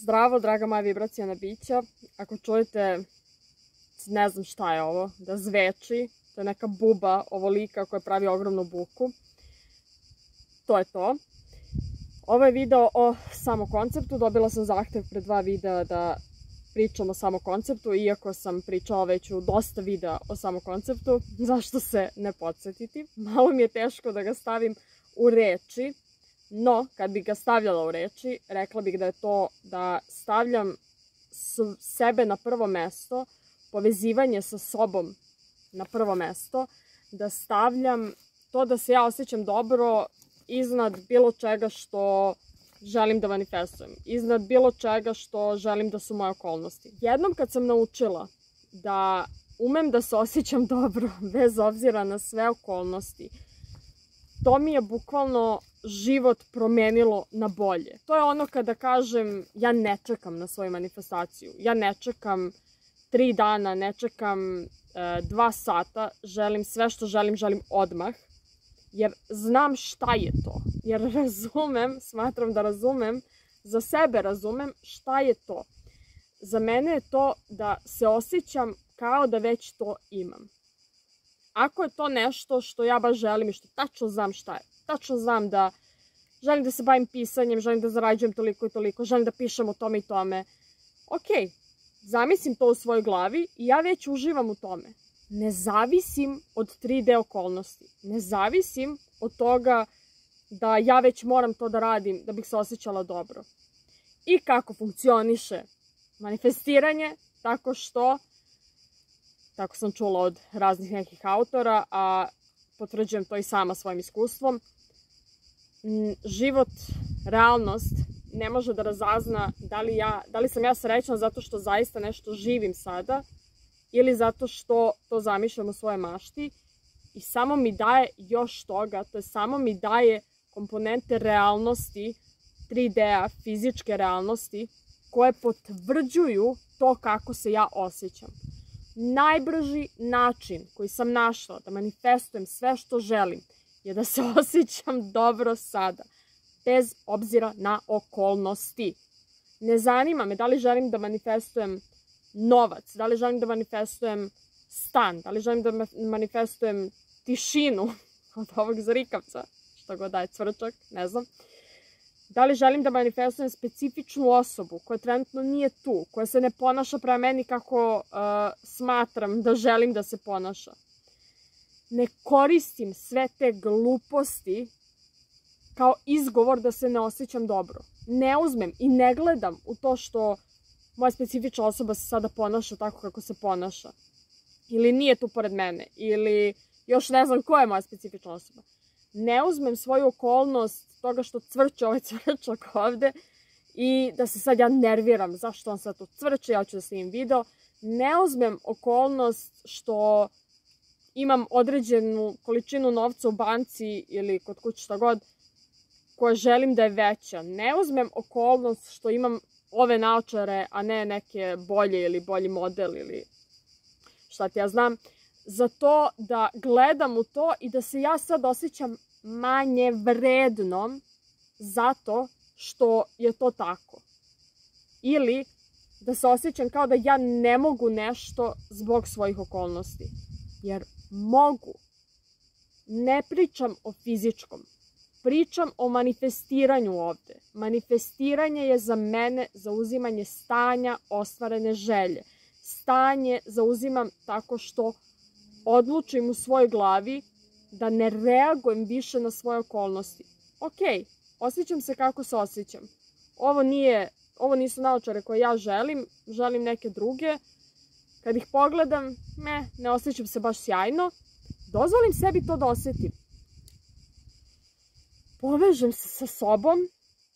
Zdravo, draga moja vibracijana bića. Ako čujete, ne znam šta je ovo, da zveči, to je neka buba ovolika koja pravi ogromnu buku. To je to. Ovo je video o samokonceptu. Dobila sam zahtev pre dva videa da pričam o samokonceptu, iako sam pričala već u dosta videa o samokonceptu. Zašto se ne podsjetiti? Malo mi je teško da ga stavim u reči, No, kad bih ga stavljala u reči, rekla bih da je to da stavljam sebe na prvo mesto, povezivanje sa sobom na prvo mesto, da stavljam to da se ja osjećam dobro iznad bilo čega što želim da manifestujem, iznad bilo čega što želim da su moje okolnosti. Jednom kad sam naučila da umem da se osjećam dobro bez obzira na sve okolnosti, to mi je bukvalno život promenilo na bolje. To je ono kada kažem ja ne čekam na svoju manifestaciju. Ja ne čekam tri dana, ne čekam e, dva sata, želim sve što želim, želim odmah. Jer znam šta je to. Jer razumem, smatram da razumem, za sebe razumem šta je to. Za mene je to da se osjećam kao da već to imam. Ako je to nešto što ja baš želim i što tačno znam šta je, tačno znam da želim da se bavim pisanjem, želim da zarađujem toliko i toliko, želim da pišem o tome i tome. Ok, zamislim to u svojoj glavi i ja već uživam u tome. Ne zavisim od 3D okolnosti. Ne zavisim od toga da ja već moram to da radim da bih se osjećala dobro. I kako funkcioniše manifestiranje, tako što, tako sam čula od raznih nekih autora, a potvrđujem to i sama svojim iskustvom, život, realnost ne može da razazna da li, ja, da li sam ja srećna zato što zaista nešto živim sada ili zato što to zamišljam u svoje mašti i samo mi daje još toga, to je samo mi daje komponente realnosti, 3D-a, fizičke realnosti, koje potvrđuju to kako se ja osjećam. Najbrži način koji sam našla da manifestujem sve što želim je da se osjećam dobro sada, bez obzira na okolnosti. Ne zanima me da li želim da manifestujem novac, da li želim da manifestujem stan, da li želim da manifestujem tišinu od ovog zrikavca, što god daje cvrčak, ne znam. Da li želim da manifestujem specifičnu osobu koja trenutno nije tu, koja se ne ponaša prema meni kako uh, smatram da želim da se ponaša ne koristim sve te gluposti kao izgovor da se ne osjećam dobro. Ne uzmem i ne gledam u to što moja specifična osoba se sada ponaša tako kako se ponaša. Ili nije tu pored mene. Ili još ne znam ko je moja specifična osoba. Ne uzmem svoju okolnost toga što cvrće ovaj cvrčak ovde i da se sad ja nerviram zašto on sad tu cvrče, ja ću da snimim video. Ne uzmem okolnost što imam određenu količinu novca u banci ili kod kuće šta god, koja želim da je veća. Ne uzmem okolnost što imam ove naočare, a ne neke bolje ili bolji model ili šta ti ja znam, za to da gledam u to i da se ja sad osjećam manje vrednom zato što je to tako. Ili da se osjećam kao da ja ne mogu nešto zbog svojih okolnosti. Jer mogu. Ne pričam o fizičkom. Pričam o manifestiranju ovde. Manifestiranje je za mene zauzimanje stanja ostvarene želje. Stanje zauzimam tako što odlučim u svojoj glavi da ne reagujem više na svoje okolnosti. Ok, osjećam se kako se osjećam. Ovo nije, ovo nisu naočare koje ja želim, želim neke druge. Kad ih pogledam, me, ne osjećam se baš sjajno, dozvolim sebi to da osetim. Povežem se sa sobom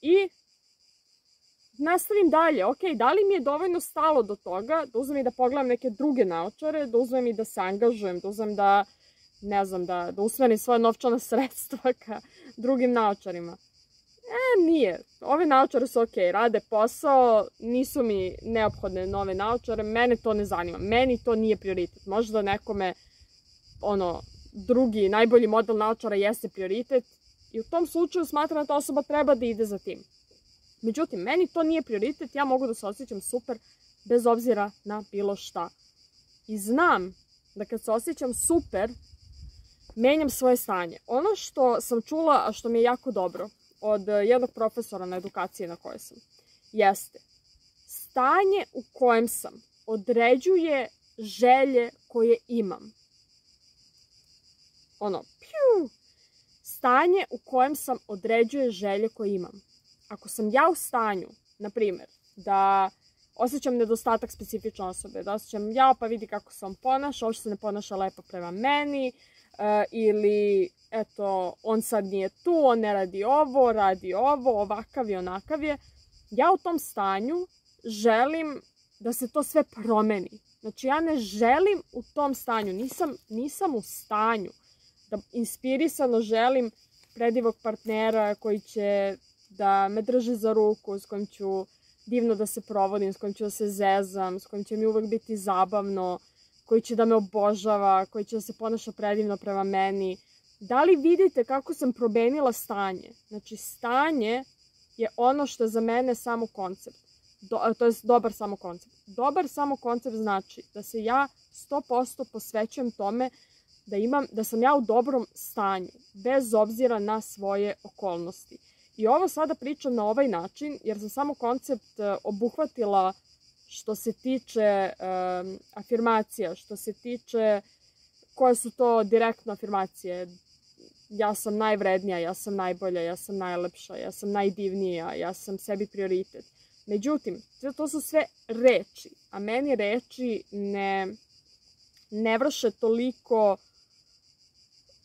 i nastavim dalje. Ok, da li mi je dovoljno stalo do toga da uzmem i da pogledam neke druge naočare, da uzmem i da se angažujem, da uzmem da, ne znam, da, da usmerim svoje novčana sredstva ka drugim naočarima. Nije. Ove naočare su ok, rade posao, nisu mi neophodne nove naočare, mene to ne zanima. Meni to nije prioritet. Možda nekome ono, drugi, najbolji model naočara jeste prioritet i u tom slučaju smatram da ta osoba treba da ide za tim. Međutim, meni to nije prioritet, ja mogu da se osjećam super bez obzira na bilo šta. I znam da kad se osjećam super, menjam svoje stanje. Ono što sam čula, a što mi je jako dobro, od jednog profesora na edukaciji na kojoj sam, jeste stanje u kojem sam određuje želje koje imam. Ono, pju, stanje u kojem sam određuje želje koje imam. Ako sam ja u stanju, na primjer, da osjećam nedostatak specifične osobe, da osjećam ja pa vidi kako se on ponaša, uopšte se ne ponaša lepo prema meni, ili eto, on sad nije tu, on ne radi ovo, radi ovo, ovakav i onakav je. Ja u tom stanju želim da se to sve promeni. Znači ja ne želim u tom stanju, nisam, nisam u stanju da inspirisano želim predivog partnera koji će da me drži za ruku, s kojim ću divno da se provodim, s kojim ću da se zezam, s kojim će mi uvek biti zabavno, koji će da me obožava, koji će da se ponaša predivno prema meni. Da li vidite kako sam promenila stanje? Znači, stanje je ono što je za mene samo koncept. Do, to je dobar samo koncept. Dobar samo koncept znači da se ja 100% posvećujem tome da, imam, da sam ja u dobrom stanju, bez obzira na svoje okolnosti. I ovo sada pričam na ovaj način, jer sam samo koncept e, obuhvatila što se tiče um, afirmacija, što se tiče koje su to direktno afirmacije. Ja sam najvrednija, ja sam najbolja, ja sam najlepša, ja sam najdivnija, ja sam sebi prioritet. Međutim, to su sve reči, a meni reči ne, ne vrše toliko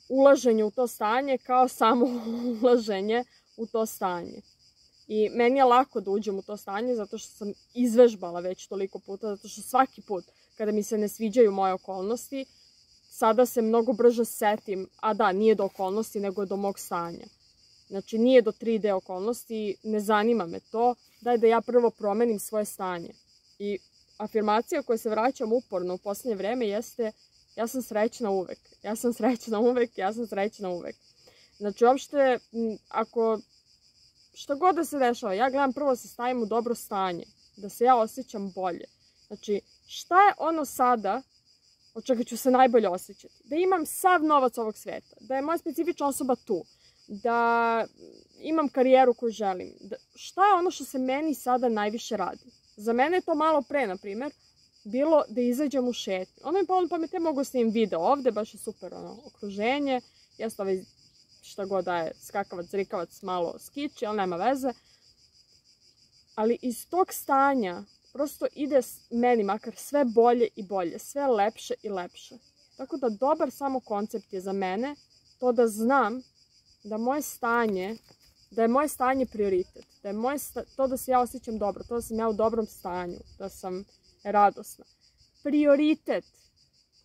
ulaženje u to stanje kao samo ulaženje u to stanje. I meni je lako da uđem u to stanje zato što sam izvežbala već toliko puta, zato što svaki put kada mi se ne sviđaju moje okolnosti, sada se mnogo brže setim, a da, nije do okolnosti, nego do mog stanja. Znači, nije do 3D okolnosti, ne zanima me to, daj da ja prvo promenim svoje stanje. I afirmacija koja se vraćam uporno u poslednje vreme jeste ja sam srećna uvek, ja sam srećna uvek, ja sam srećna uvek. Znači, uopšte, ako šta god da se dešava, ja gledam prvo da se stavim u dobro stanje, da se ja osjećam bolje. Znači, šta je ono sada od čega ću se najbolje osjećati? Da imam sav novac ovog sveta, da je moja specifična osoba tu, da imam karijeru koju želim. Da, šta je ono što se meni sada najviše radi? Za mene je to malo pre, na primer, bilo da izađem u šetnju. Ono je pa me te mogu snim video ovde, baš je super ono, okruženje. Jeste ovaj šta god da je, skakavac, zrikavac, malo skiči, ali nema veze. Ali iz tog stanja prosto ide meni makar sve bolje i bolje, sve lepše i lepše. Tako da dobar samo koncept je za mene to da znam da moje stanje, da je moje stanje prioritet, da je moje to da se ja osjećam dobro, to da sam ja u dobrom stanju, da sam radosna. Prioritet,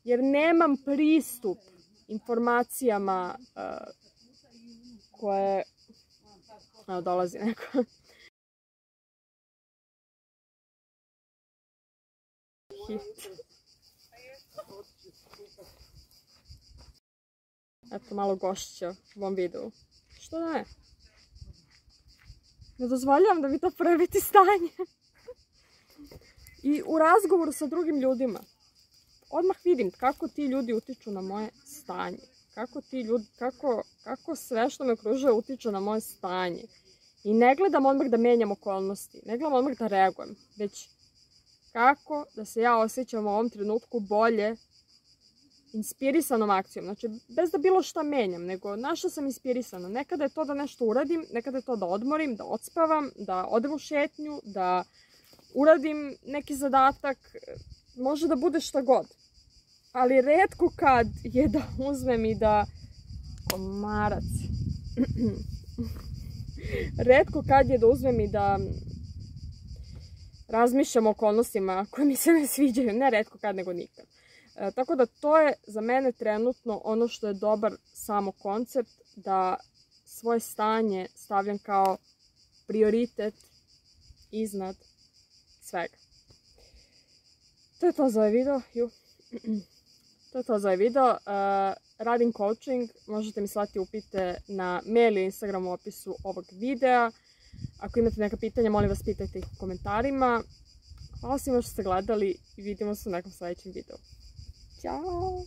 jer nemam pristup informacijama uh, koje... Evo, dolazi neko. Eto, malo gošća u ovom videu. Što da ne? Ne dozvoljam da mi to previti stanje. I u razgovoru sa drugim ljudima odmah vidim kako ti ljudi utiču na moje stanje kako ti ljudi, kako, kako sve što me okružuje utiče na moje stanje. I ne gledam odmah da menjam okolnosti, ne gledam odmah da reagujem, već kako da se ja osjećam u ovom trenutku bolje inspirisanom akcijom. Znači, bez da bilo šta menjam, nego naša sam inspirisana. Nekada je to da nešto uradim, nekada je to da odmorim, da odspavam, da odem u šetnju, da uradim neki zadatak, može da bude šta god ali redko kad je da uzmem i da komarac redko kad je da uzmem i da razmišljam o okolnostima koje mi se ne sviđaju, ne redko kad nego nikad. E, tako da to je za mene trenutno ono što je dobar samo koncept, da svoje stanje stavljam kao prioritet iznad svega. To je to za ovaj video. Ju. To je to za ovaj video. Uh, radim coaching, možete mi slati upite na mail i Instagram u opisu ovog videa. Ako imate neka pitanja, molim vas pitajte ih u komentarima. Hvala svima što ste gledali i vidimo se u nekom sledećem videu. Ćao!